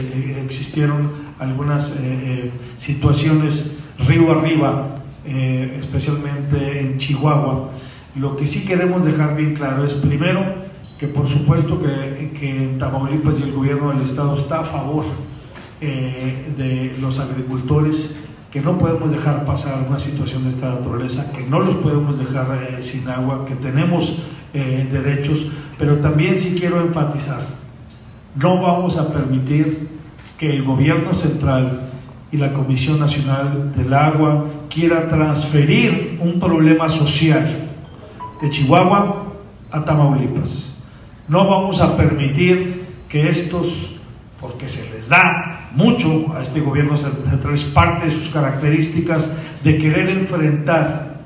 Eh, existieron algunas eh, eh, situaciones río arriba, especialmente en Chihuahua. Lo que sí queremos dejar bien claro es, primero, que por supuesto que, que Tamaulipas y el gobierno del Estado está a favor de los agricultores, que no podemos dejar pasar una situación de esta naturaleza, que no los podemos dejar sin agua, que tenemos derechos, pero también sí quiero enfatizar, no vamos a permitir que el gobierno central y la Comisión Nacional del Agua quiera transferir un problema social de Chihuahua a Tamaulipas. No vamos a permitir que estos, porque se les da mucho a este gobierno central, es parte de sus características de querer enfrentar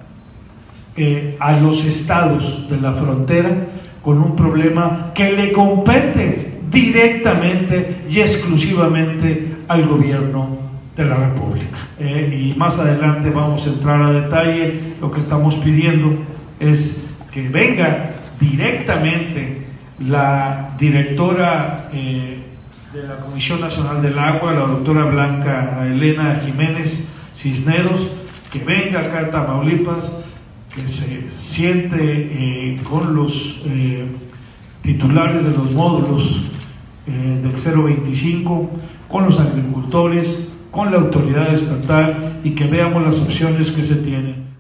eh, a los estados de la frontera con un problema que le compete directamente y exclusivamente al gobierno de la República. Eh, y más adelante vamos a entrar a detalle. Lo que estamos pidiendo es que venga directamente la directora eh, de la Comisión Nacional del Agua, la doctora Blanca Elena Jiménez Cisneros, que venga acá a Tamaulipas, que se siente eh, con los titulares de los módulos eh, del 025 con los agricultores, con la autoridad estatal y que veamos las opciones que se tienen.